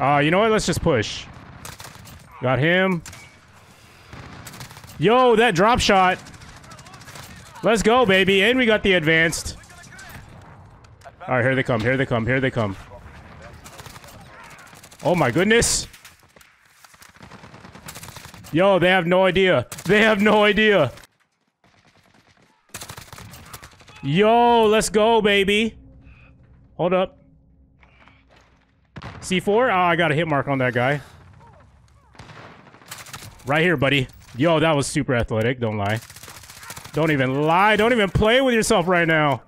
Uh, you know what? Let's just push. Got him. Yo, that drop shot. Let's go, baby. And we got the advanced. All right, here they come. Here they come. Here they come. Oh my goodness. Yo, they have no idea. They have no idea. Yo, let's go, baby. Hold up. C4? Oh, I got a hit mark on that guy. Right here, buddy. Yo, that was super athletic. Don't lie. Don't even lie. Don't even play with yourself right now.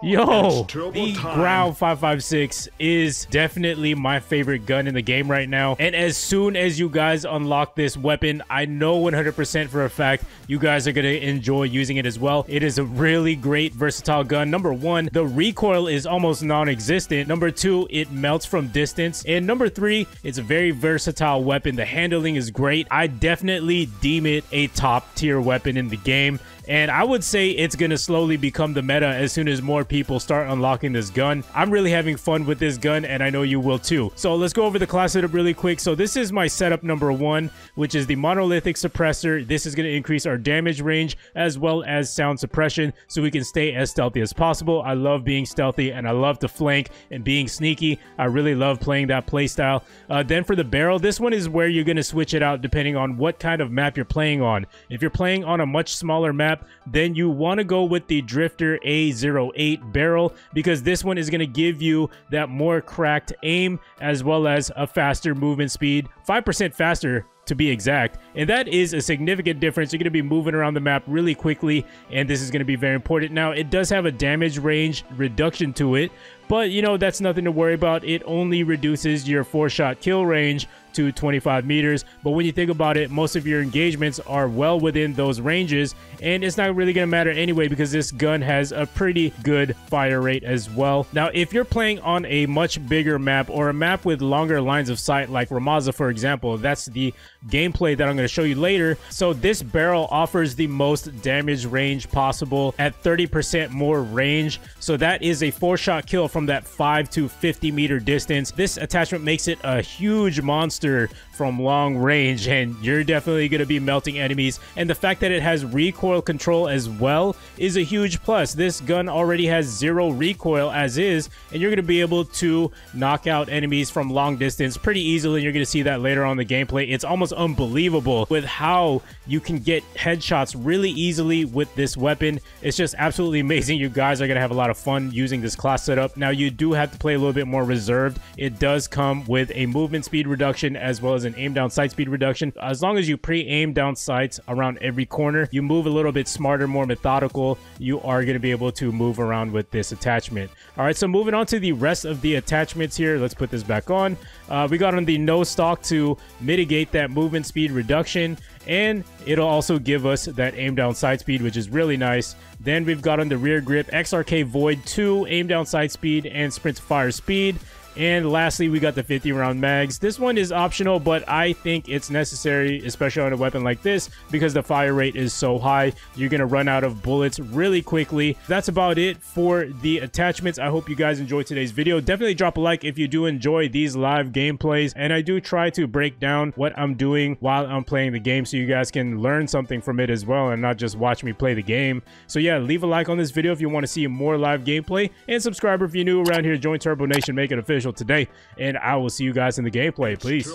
Yo, the Grau 556 is definitely my favorite gun in the game right now. And as soon as you guys unlock this weapon, I know 100% for a fact you guys are going to enjoy using it as well. It is a really great versatile gun. Number one, the recoil is almost non-existent. Number two, it melts from distance. And number three, it's a very versatile weapon. The handling is great. I definitely deem it a top tier weapon in the game. And I would say it's going to slowly become the meta as soon as more people start unlocking this gun. I'm really having fun with this gun and I know you will too. So let's go over the class setup really quick. So this is my setup number one, which is the monolithic suppressor. This is going to increase our damage range as well as sound suppression so we can stay as stealthy as possible. I love being stealthy and I love to flank and being sneaky. I really love playing that playstyle. Uh, then for the barrel, this one is where you're going to switch it out depending on what kind of map you're playing on. If you're playing on a much smaller map, then you want to go with the Drifter A08 barrel because this one is going to give you that more cracked aim as well as a faster movement speed, 5% faster to be exact. And that is a significant difference. You're going to be moving around the map really quickly, and this is going to be very important. Now, it does have a damage range reduction to it, but you know, that's nothing to worry about. It only reduces your four shot kill range to 25 meters. But when you think about it, most of your engagements are well within those ranges, and it's not really going to matter anyway because this gun has a pretty good fire rate as well. Now, if you're playing on a much bigger map or a map with longer lines of sight, like Rammaza, for example, that's the gameplay that I'm going to show you later. So this barrel offers the most damage range possible at 30% more range. So that is a four shot kill from that 5 to 50 meter distance. This attachment makes it a huge monster from long range and you're definitely going to be melting enemies. And the fact that it has recoil control as well is a huge plus. This gun already has zero recoil as is and you're going to be able to knock out enemies from long distance pretty easily. You're going to see that later on the gameplay. It's almost unbelievable with how you can get headshots really easily with this weapon. It's just absolutely amazing. You guys are going to have a lot of fun using this class setup. Now you do have to play a little bit more reserved. It does come with a movement speed reduction as well as an aim down sight speed reduction. As long as you pre-aim down sights around every corner, you move a little bit smarter, more methodical, you are going to be able to move around with this attachment. All right, so moving on to the rest of the attachments here. Let's put this back on. Uh, we got on the no stock to mitigate that movement speed reduction and it'll also give us that aim down sight speed which is really nice then we've got on the rear grip xrk void 2 aim down sight speed and sprint fire speed and lastly, we got the 50 round mags. This one is optional, but I think it's necessary, especially on a weapon like this, because the fire rate is so high. You're going to run out of bullets really quickly. That's about it for the attachments. I hope you guys enjoyed today's video. Definitely drop a like if you do enjoy these live gameplays. And I do try to break down what I'm doing while I'm playing the game so you guys can learn something from it as well and not just watch me play the game. So yeah, leave a like on this video if you want to see more live gameplay and subscribe if you're new around here. Join Turbo Nation, make it official today, and I will see you guys in the gameplay. Please.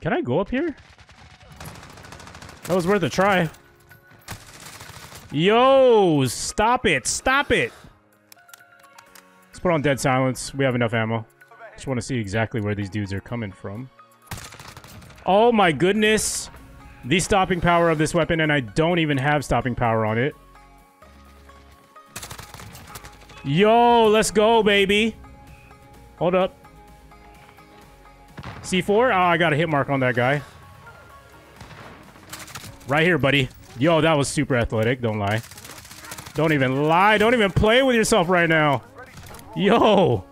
Can I go up here? That was worth a try. Yo, stop it. Stop it. Let's put on dead silence. We have enough ammo. Just want to see exactly where these dudes are coming from. Oh my goodness. The stopping power of this weapon, and I don't even have stopping power on it. Yo, let's go, baby. Hold up. C4? Oh, I got a hit mark on that guy. Right here, buddy. Yo, that was super athletic. Don't lie. Don't even lie. Don't even play with yourself right now. Yo.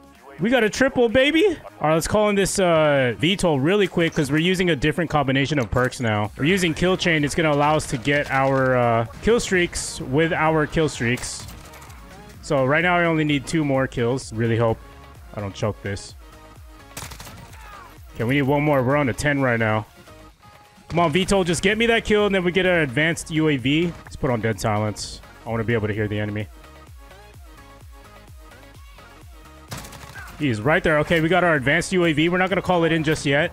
We got a triple, baby. All right, let's call in this uh, VTOL really quick because we're using a different combination of perks now. We're using Kill Chain. It's going to allow us to get our uh, kill streaks with our kill streaks. So right now I only need two more kills. Really hope I don't choke this. Okay, we need one more. We're on a 10 right now. Come on, VTOL, just get me that kill, and then we get an advanced UAV. Let's put on dead silence. I want to be able to hear the enemy. He's right there. Okay, we got our advanced UAV. We're not going to call it in just yet.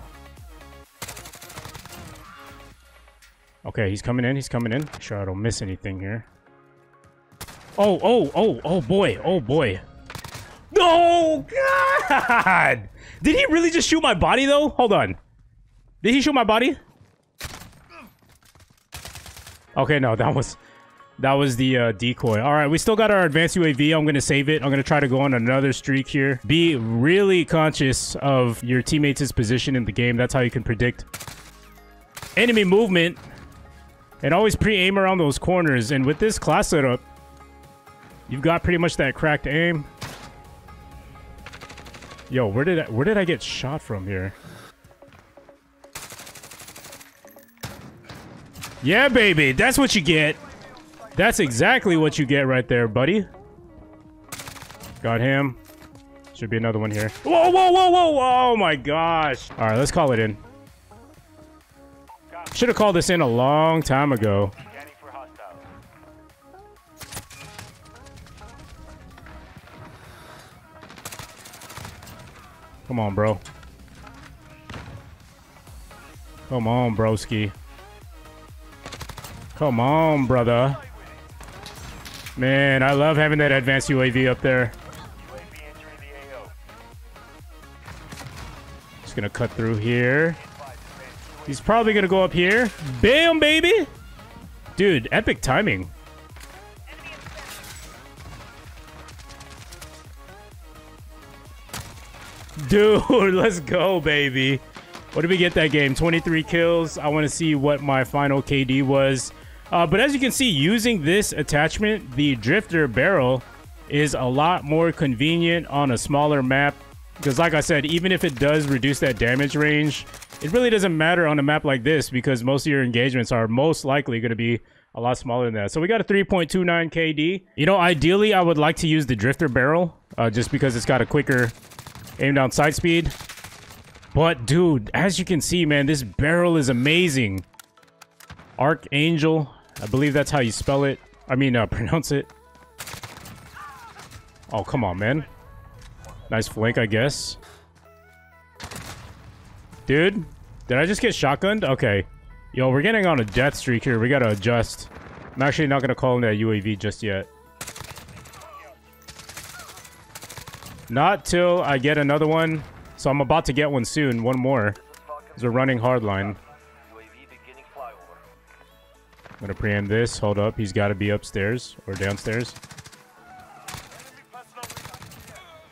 Okay, he's coming in. He's coming in. Sure, I don't miss anything here. Oh, oh, oh, oh boy. Oh boy. No! God! Did he really just shoot my body, though? Hold on. Did he shoot my body? Okay, no, that was... That was the uh, decoy. All right, we still got our advanced UAV. I'm going to save it. I'm going to try to go on another streak here. Be really conscious of your teammates' position in the game. That's how you can predict enemy movement. And always pre-aim around those corners. And with this class setup, you've got pretty much that cracked aim. Yo, where did I, where did I get shot from here? Yeah, baby, that's what you get. That's exactly what you get right there, buddy. Got him. Should be another one here. Whoa, whoa, whoa, whoa! Oh my gosh! All right, let's call it in. Should have called this in a long time ago. Come on, bro. Come on, broski. Come on, brother. Man, I love having that advanced UAV up there. Just gonna cut through here. He's probably gonna go up here. Bam, baby! Dude, epic timing. Dude, let's go, baby. What did we get that game? 23 kills. I want to see what my final KD was. Uh, but as you can see, using this attachment, the Drifter barrel is a lot more convenient on a smaller map. Because like I said, even if it does reduce that damage range, it really doesn't matter on a map like this because most of your engagements are most likely going to be a lot smaller than that. So we got a 3.29 KD. You know, ideally, I would like to use the Drifter barrel uh, just because it's got a quicker aim down sight speed. But dude, as you can see, man, this barrel is amazing. Archangel. I believe that's how you spell it. I mean, uh, pronounce it. Oh, come on, man. Nice flank, I guess. Dude, did I just get shotgunned? Okay. Yo, we're getting on a death streak here. We gotta adjust. I'm actually not gonna call in that UAV just yet. Not till I get another one. So I'm about to get one soon. One more. There's a running hardline. I'm gonna preempt this. Hold up. He's got to be upstairs or downstairs.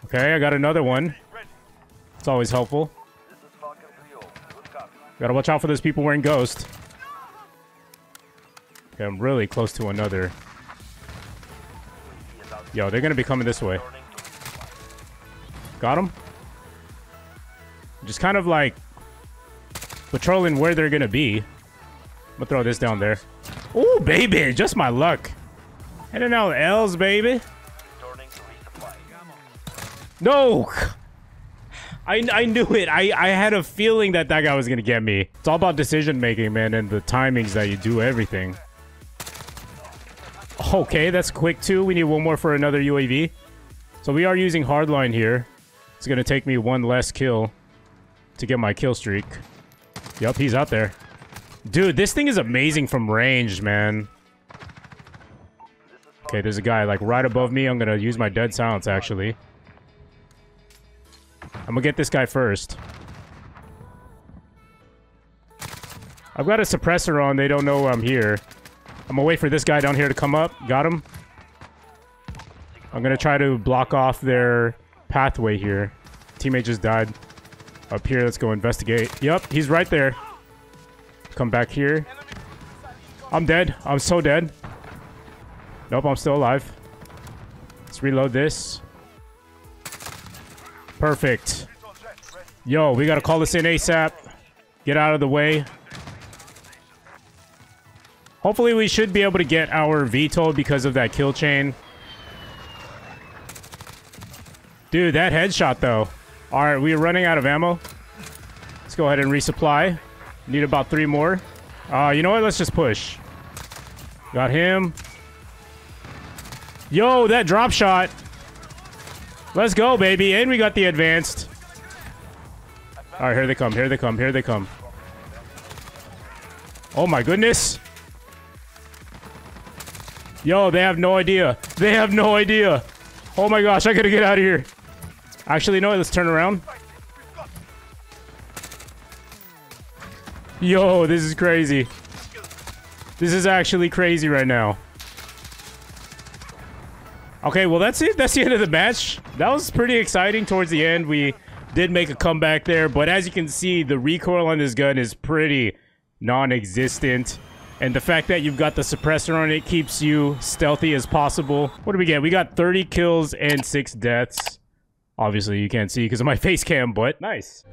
Okay, I got another one. It's always helpful. Gotta watch out for those people wearing Ghost. Okay, I'm really close to another. Yo, they're gonna be coming this way. Got him? Just kind of like patrolling where they're gonna be. I'm gonna throw this down there. Oh, baby, just my luck. Heading out L's, baby. No! I, I knew it. I, I had a feeling that that guy was going to get me. It's all about decision making, man, and the timings that you do everything. Okay, that's quick too. We need one more for another UAV. So we are using hardline here. It's going to take me one less kill to get my kill streak. Yup, he's out there. Dude, this thing is amazing from range, man. Okay, there's a guy like right above me. I'm gonna use my dead silence actually. I'm gonna get this guy first. I've got a suppressor on. They don't know I'm here. I'm gonna wait for this guy down here to come up. Got him. I'm gonna try to block off their pathway here. Teammate just died. Up here, let's go investigate. Yep, he's right there. Come back here. I'm dead. I'm so dead. Nope, I'm still alive. Let's reload this. Perfect. Yo, we gotta call this in ASAP. Get out of the way. Hopefully we should be able to get our VTOL because of that kill chain. Dude, that headshot though. Alright, we're running out of ammo. Let's go ahead and resupply. Need about three more. Uh, you know what? Let's just push. Got him. Yo, that drop shot. Let's go, baby. And we got the advanced. All right, here they come. Here they come. Here they come. Oh my goodness. Yo, they have no idea. They have no idea. Oh my gosh, I gotta get out of here. Actually, no, let's turn around. Yo, this is crazy. This is actually crazy right now. Okay, well that's it. That's the end of the match. That was pretty exciting towards the end. We did make a comeback there, but as you can see, the recoil on this gun is pretty non-existent. And the fact that you've got the suppressor on it keeps you stealthy as possible. What do we get? We got 30 kills and 6 deaths. Obviously, you can't see because of my face cam, but nice.